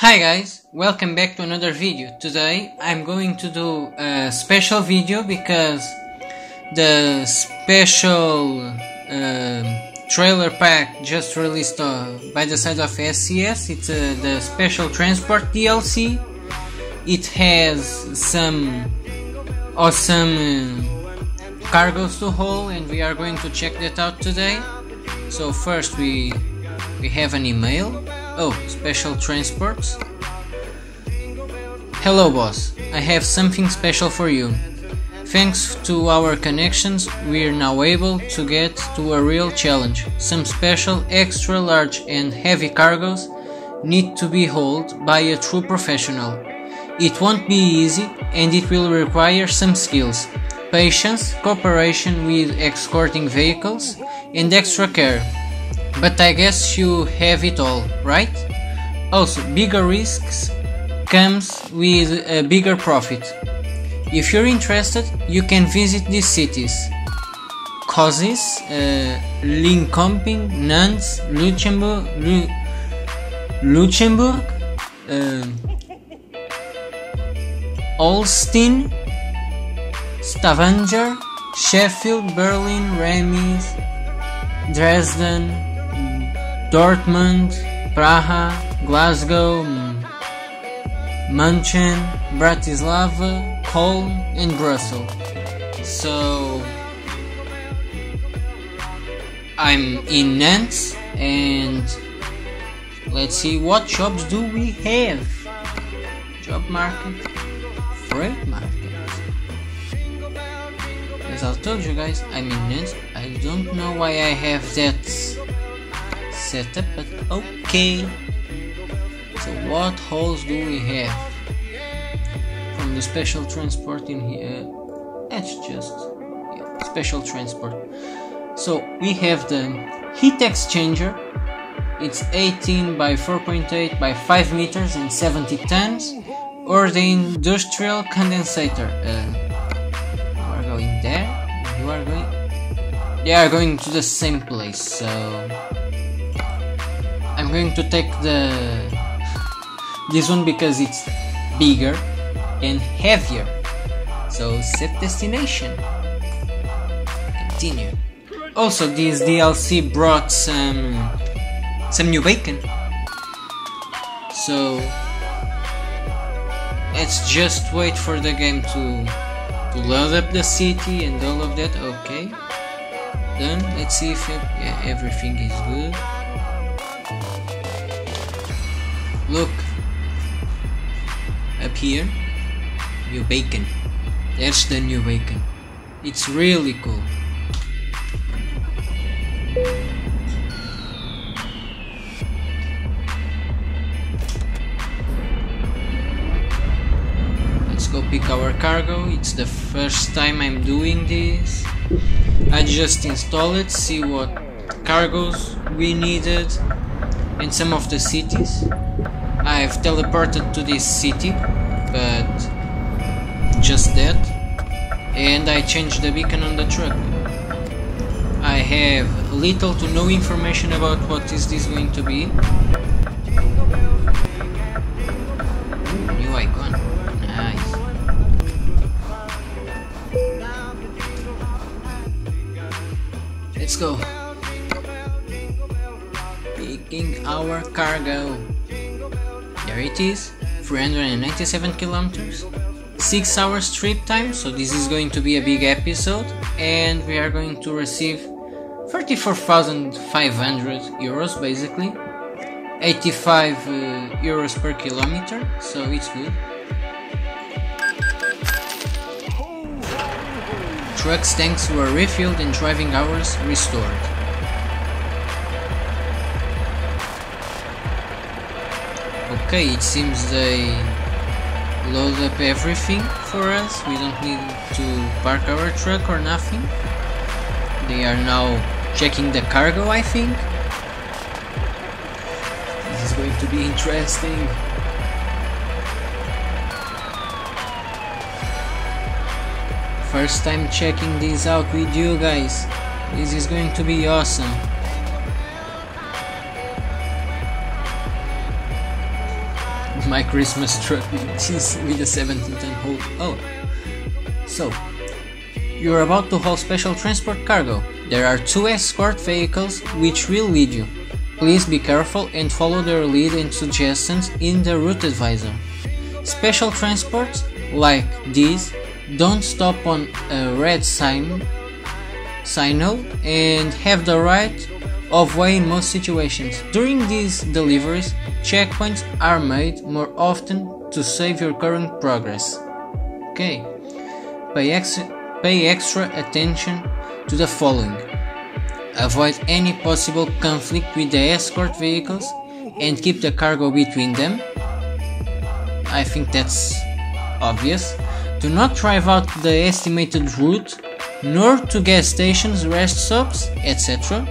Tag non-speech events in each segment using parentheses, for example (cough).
Hi guys, welcome back to another video. Today I'm going to do a special video because the special um trailer pack just released uh, by the side of SCS. It's uh, the special transport DLC. It has some awesome uh, cargoes to haul and we are going to check that out today. So first we we have an email. Oh, special transports. Hello boss, I have something special for you. Thanks to our connections, we're now able to get to a real challenge. Some special, extra large and heavy cargoes need to be hauled by a true professional. It won't be easy and it will require some skills, patience, cooperation with escorting vehicles, and extra care. But I guess you have it all, right? Also, bigger risks comes with a bigger profit. If you're interested, you can visit these cities. Kozis, uh, Linköping, Nantes, Luxembourg, Lu Luxembourg, uh, Stavanger, Sheffield, Berlin, Remis, Dresden, Dortmund, Praha, Glasgow, München, Bratislava, Cologne, and Brussels. So I'm in Nantes, and let's see what jobs do we have. Job market, freight market. As I told you guys, I'm in Nantes. I don't know why I have that set up, but okay. So what holes do we have? From the special transport in here, that's just yeah, special transport. So we have the heat exchanger. It's 18 by 4.8 by 5 meters and 70 tons. Or the industrial condensator. Uh, you are going there. You are going. They are going to the same place. So Going to take the this one because it's bigger and heavier. So set destination. Continue. Also, this DLC brought some some new beacon. So let's just wait for the game to to load up the city and all of that. Okay. Done. Let's see if everything is good. Look, up here. New beacon. That's the new beacon. It's really cool. Let's go pick our cargo. It's the first time I'm doing this. I just install it see what cargoes we needed in some of the cities I've teleported to this city, but just that, and I changed the beacon on the truck. I have little to no information about what is this going to be. New icon, nice. Let's go. Picking our cargo. It is, 397 kilometers, 6 hours trip time, so this is going to be a big episode, and we are going to receive 34,500 euros basically, 85 uh, euros per kilometer, so it's good. Trucks tanks were refilled and driving hours restored. Okay, it seems they load up everything for us. We don't need to park our truck or nothing. They are now checking the cargo, I think. This is going to be interesting. First time checking this out with you guys. This is going to be awesome. My Christmas truck with a 17 ton hole. Oh, so you're about to haul special transport cargo. There are two escort vehicles which will lead you. Please be careful and follow their lead and suggestions in the route advisor. Special transports like these don't stop on a red sign signal and have the right of way in most situations. During these deliveries, checkpoints are made more often to save your current progress. Okay, pay, ex pay extra attention to the following. Avoid any possible conflict with the escort vehicles and keep the cargo between them. I think that's obvious. Do not drive out the estimated route, nor to gas stations, rest stops, etc.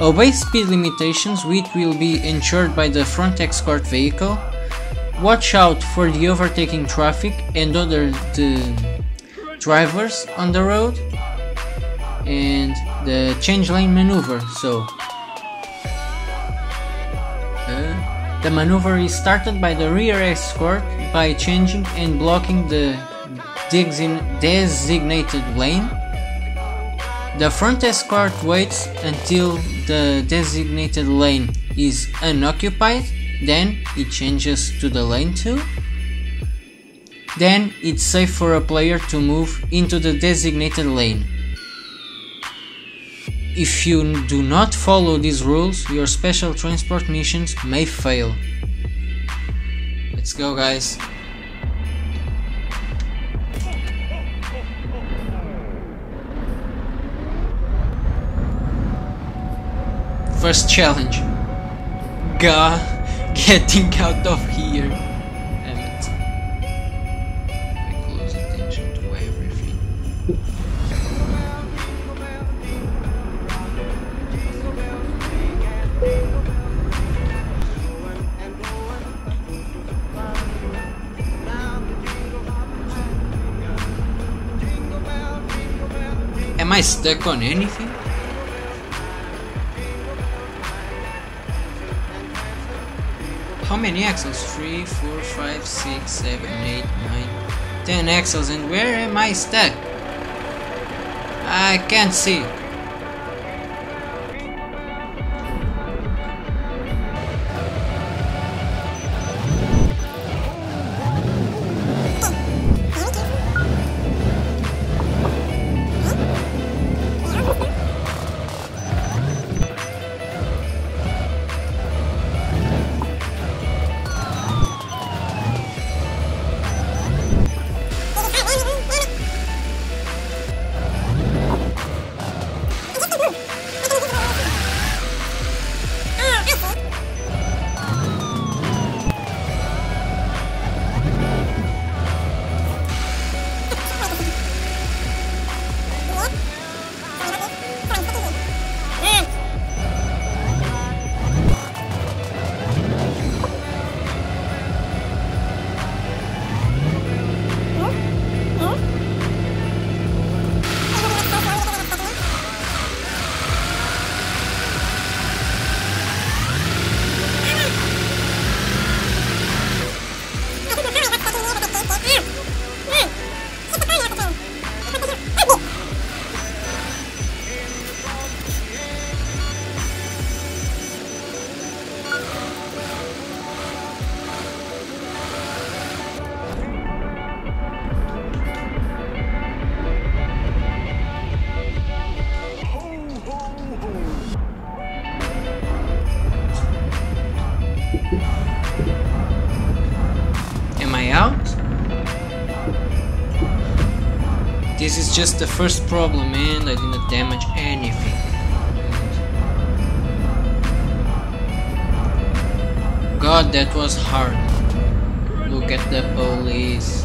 Obey speed limitations which will be ensured by the front escort vehicle. Watch out for the overtaking traffic and other drivers on the road. And the change lane maneuver. So uh, the maneuver is started by the rear escort by changing and blocking the designated lane. The front escort waits until the designated lane is unoccupied, then it changes to the lane 2. Then it's safe for a player to move into the designated lane. If you do not follow these rules, your special transport missions may fail. Let's go guys. First challenge. Gah, getting out of here. Damn it. Pay close attention to everything. Am I stuck on anything? How many axles? 3, 4, 5, 6, 7, 8, 9, 10 axles and where am I stuck? I can't see. Just the first problem and I didn't damage anything. God, that was hard. Look at the police.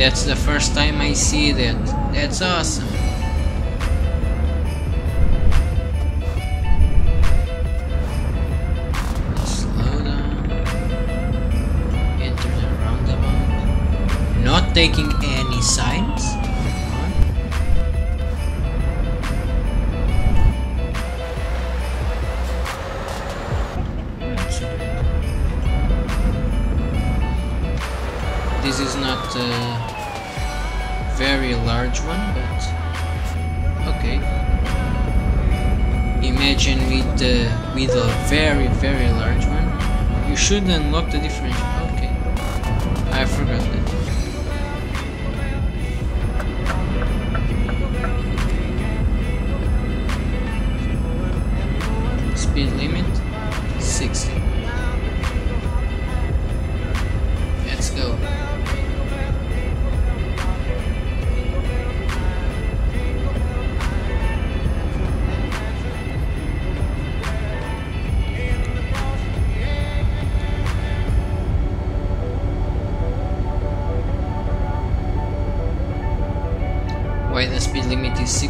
That's the first time I see that. That's awesome. Slow down. Enter the roundabout. Not taking any signs. Very large one, but okay. Imagine with the with a very very large one, you should unlock the differential.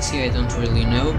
60 I don't really know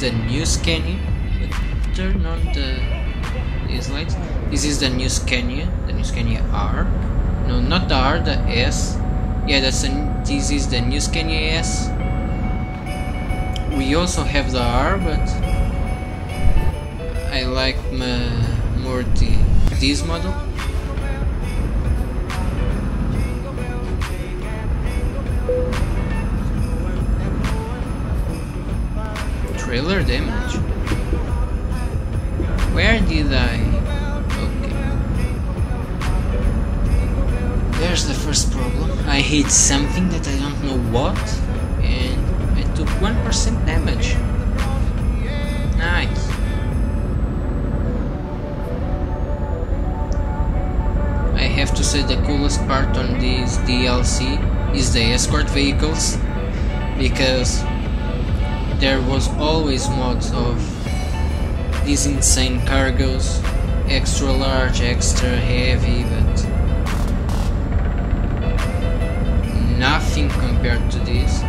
the new Scania. Turn on the these lights. This is the new Scania, the new Scania R. No, not the R, the S. Yeah, that's the, this is the new Scania S. We also have the R, but I like more the this model. Trailer damage. Where did I? Okay. There's the first problem. I hit something that I don't know what, and I took 1% damage. Nice. I have to say the coolest part on this DLC is the escort vehicles because there was always mods of these insane cargoes, extra large, extra heavy, but nothing compared to this.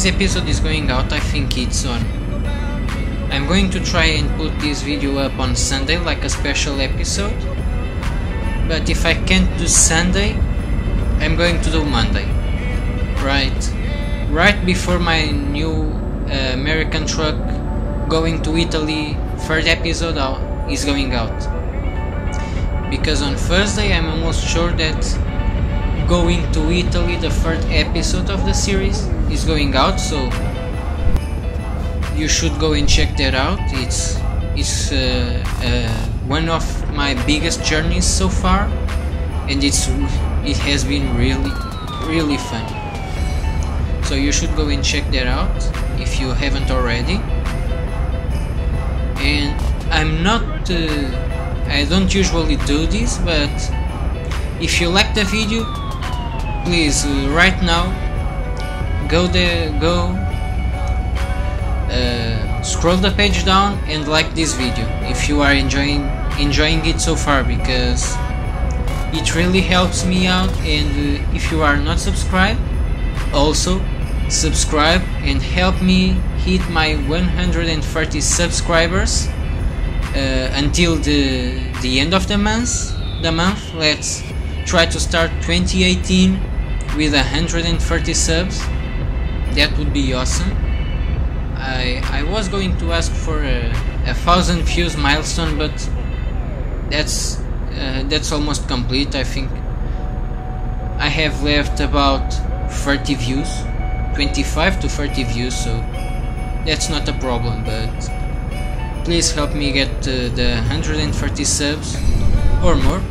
This episode is going out I think it's on. I'm going to try and put this video up on Sunday like a special episode. But if I can't do Sunday I'm going to do Monday. Right. Right before my new uh, American truck going to Italy third episode is going out. Because on Thursday I'm almost sure that going to Italy the third episode of the series is going out so you should go and check that out. It's it's uh, uh, one of my biggest journeys so far and it's it has been really really fun. So you should go and check that out if you haven't already. And I'm not uh, I don't usually do this but if you like the video please uh, right now go there go uh, scroll the page down and like this video if you are enjoying enjoying it so far because it really helps me out and uh, if you are not subscribed also subscribe and help me hit my 130 subscribers uh, until the the end of the month the month let's try to start 2018 with 130 subs that would be awesome. I, I was going to ask for a, a thousand views milestone but that's uh, that's almost complete I think. I have left about 30 views 25 to 30 views so that's not a problem but please help me get uh, the 130 subs or more.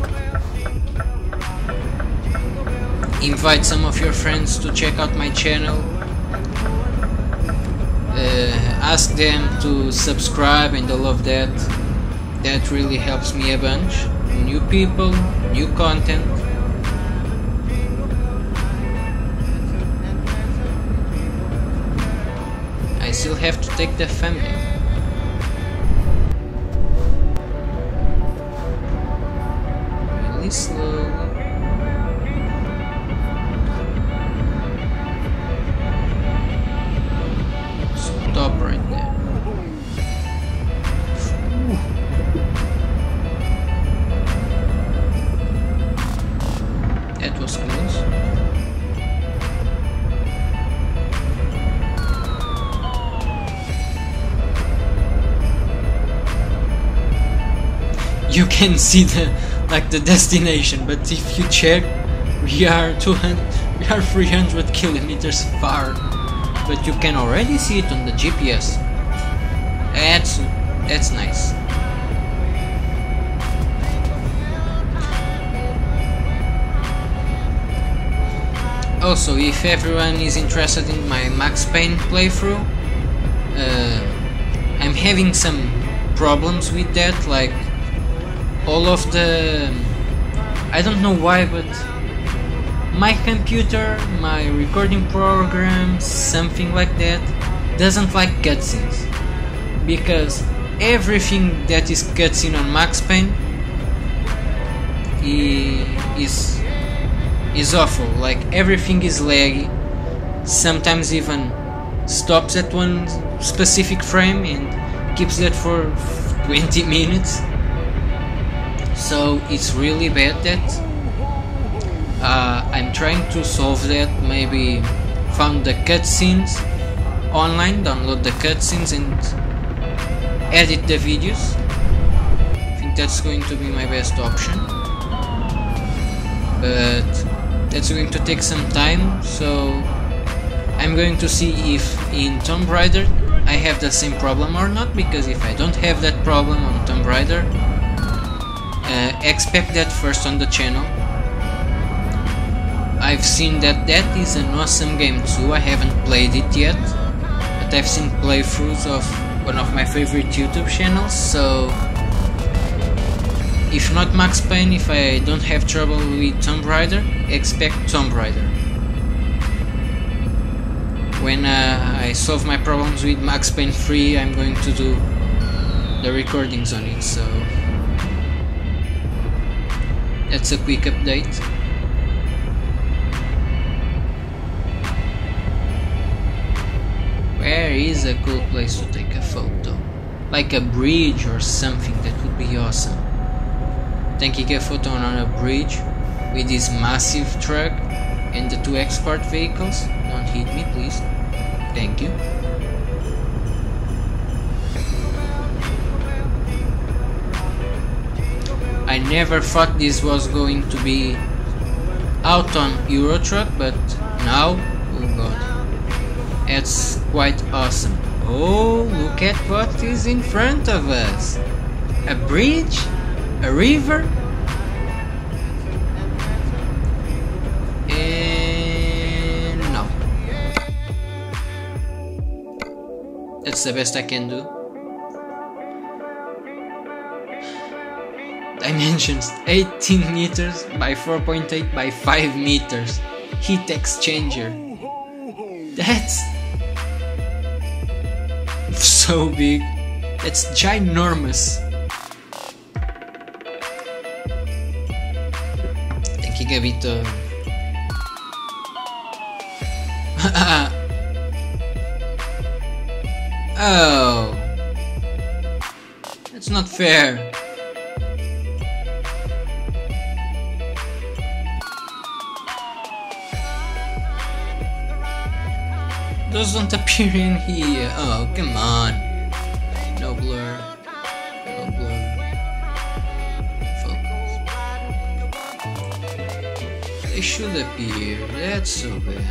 Invite some of your friends to check out my channel Uh, ask them to subscribe and all of that. That really helps me a bunch. New people new content. I still have to take the family. Really slowly can see the like the destination, but if you check, we are 200, we are 300 kilometers far but you can already see it on the GPS. That's that's nice. Also, if everyone is interested in my Max Payne playthrough, uh, I'm having some problems with that, like all of the... I don't know why, but my computer, my recording program, something like that, doesn't like cutscenes. Because everything that is cutscene on Max Payne is is awful. Like everything is laggy. Sometimes even stops at one specific frame and keeps that for 20 (laughs) minutes. So it's really bad that uh, I'm trying to solve that. Maybe found the cutscenes online, download the cutscenes and edit the videos. I think that's going to be my best option. But that's going to take some time, so I'm going to see if in Tomb Raider I have the same problem or not, because if I don't have that problem on Tomb Raider, uh, expect that first on the channel I've seen that that is an awesome game too, I haven't played it yet, but I've seen playthroughs of one of my favorite YouTube channels, so if not Max Payne, if I don't have trouble with Tomb Raider, expect Tomb Raider. When uh, I solve my problems with Max Payne 3, I'm going to do the recordings on it, so that's a quick update. Where is a cool place to take a photo? Like a bridge or something that would be awesome. Taking a photo on a bridge with this massive truck and the two export vehicles. Don't hit me, please. Thank you. I never thought this was going to be out on Euro Truck, but now, oh god, it's quite awesome. Oh, look at what is in front of us. A bridge? A river? And no. That's the best I can do. Dimensions 18 meters by 4.8 by 5 meters. Heat exchanger. That's so big. That's ginormous. Thinking a bit (laughs) oh. That's not fair. Doesn't appear in here. Oh, come on. No blur. No blur. Focus. They should appear. That's so bad.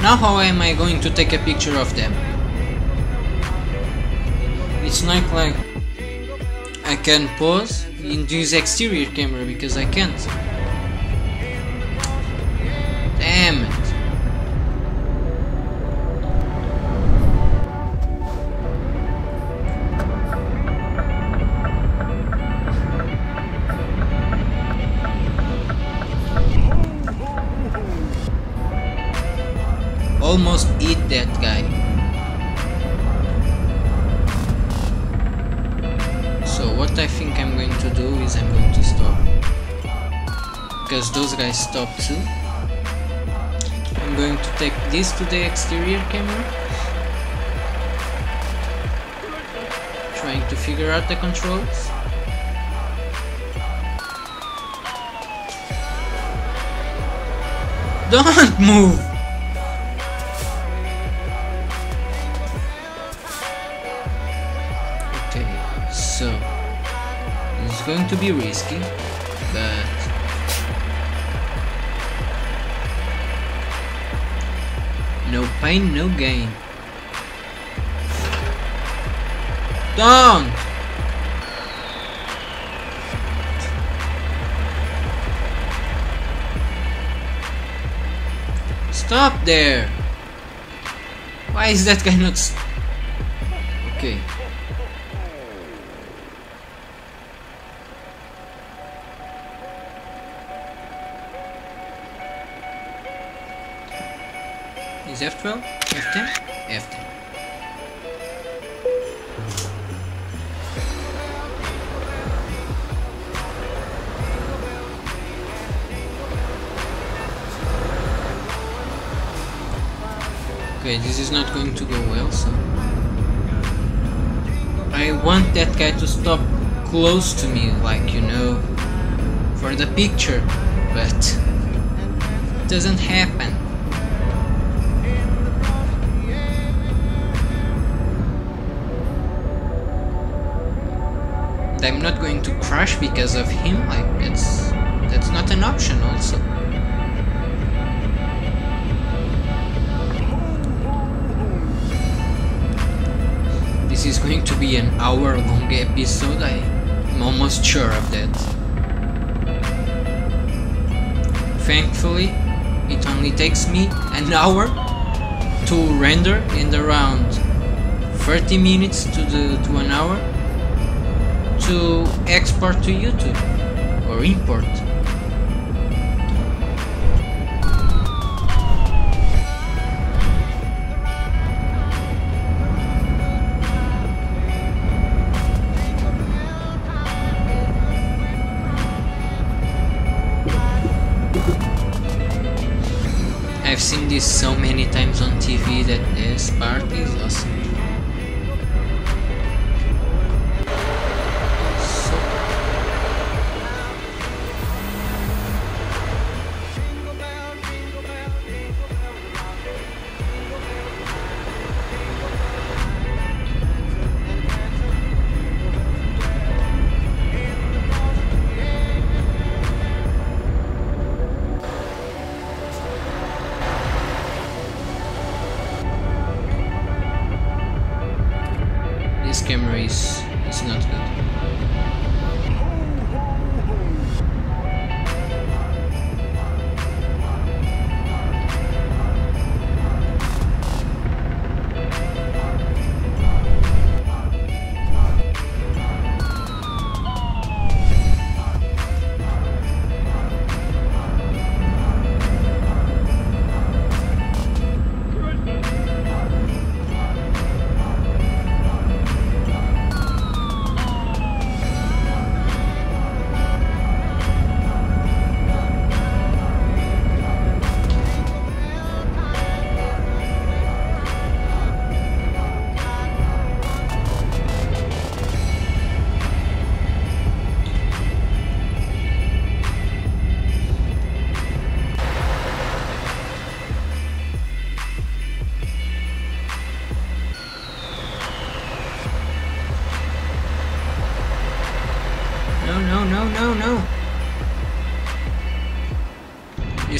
Now how am I going to take a picture of them? It's not like I can pause in this exterior camera because I can't. Is I'm going to stop. Because those guys stop too. I'm going to take this to the exterior camera. Trying to figure out the controls. Don't (laughs) move! To be risky, but no pain, no gain. Don't! Stop there! Why is that guy not... Okay. F12? F10? F10. Okay, this is not going to go well, so... I want that guy to stop close to me, like, you know, for the picture, but... It doesn't happen. I'm not going to crash because of him, like, that's... That's not an option also. This is going to be an hour long episode, I'm almost sure of that. Thankfully, it only takes me an hour to render and around 30 minutes to the to an hour to export to YouTube or import I've seen this so many times on TV that this part is awesome.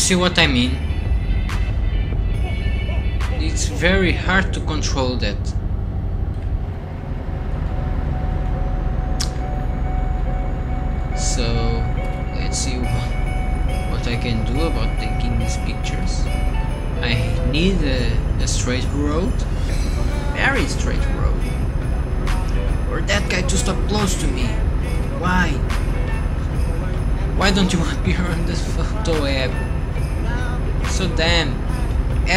See what I mean? It's very hard to control that. So, let's see what I can do about taking these pictures. I need a, a straight road,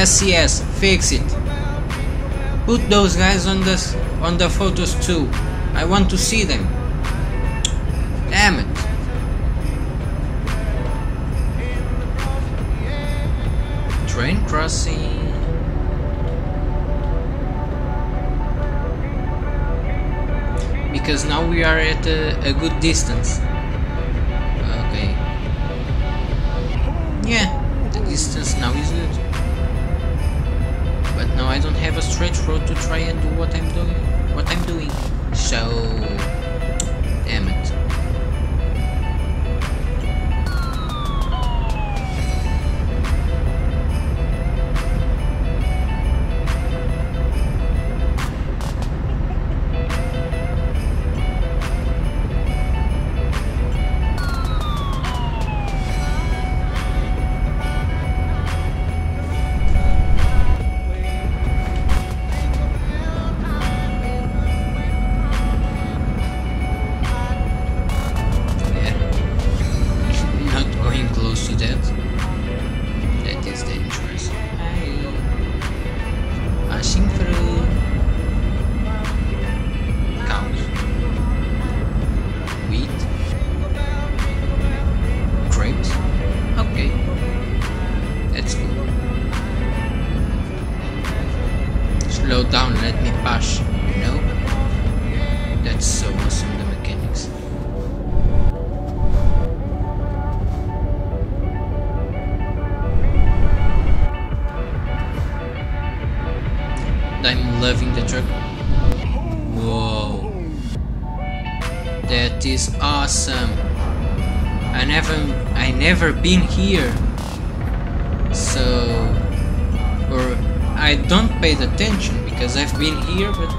SCS, fix it. Put those guys on the on the photos too. I want to see them. Damn it. Train crossing. because now we are at a, a good distance. Okay. Yeah, the distance now is good. But now I don't have a straight road to try and do what I'm doing. What I'm doing. So, damn it. Never been here. So or I don't paid attention because I've been here but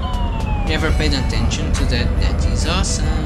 never paid attention to that. That is awesome.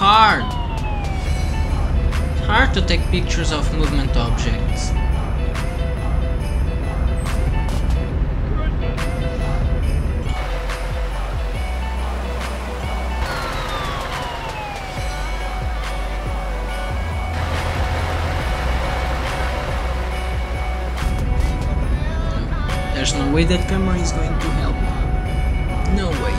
Hard. Hard to take pictures of movement objects. There's no way that camera is going to help. No way.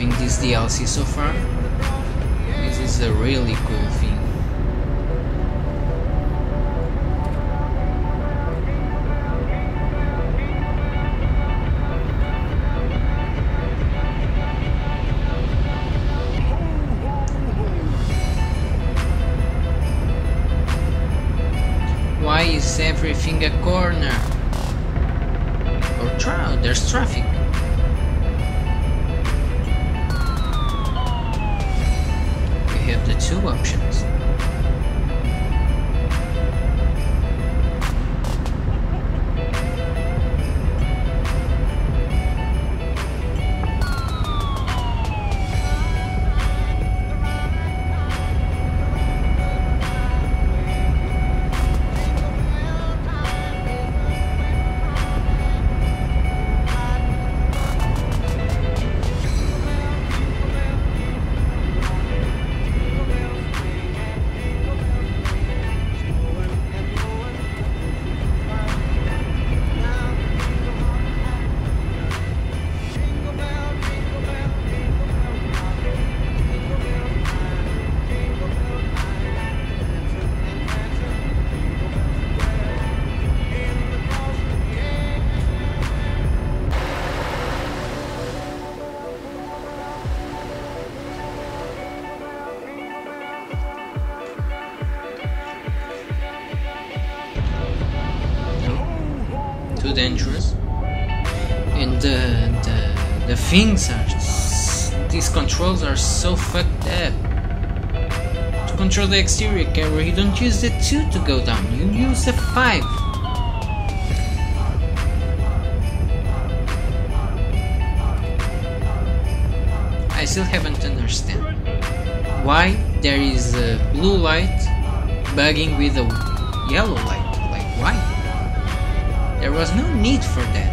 I'm this DLC so far. This is a really cool thing. Why is everything a corner? Or tra- there's traffic. Two options. Dangerous. And the, the, the things are, these controls are so fucked up. To control the exterior camera, you don't use the 2 to go down, you use the 5. I still haven't understand why there is a blue light bugging with a yellow light. There was no need for that.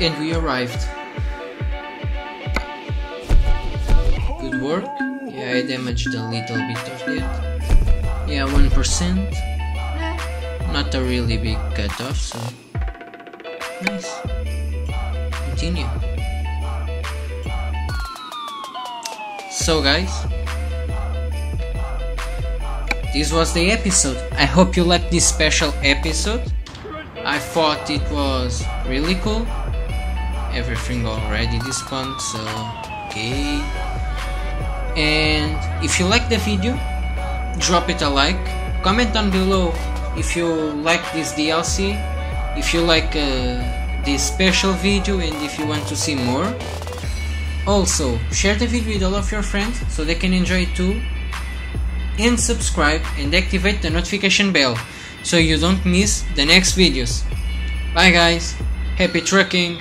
And we arrived. Good work. Yeah, I damaged a little bit of that. Yeah, 1%. Not a really big cutoff, so. Nice. Continue. So, guys. This was the episode. I hope you liked this special episode. I thought it was really cool. Everything already despawned, so okay. And if you like the video, drop it a like. Comment down below if you like this DLC, if you like uh, this special video, and if you want to see more. Also, share the video with all of your friends so they can enjoy it too. And subscribe and activate the notification bell so you don't miss the next videos. Bye guys, happy trucking!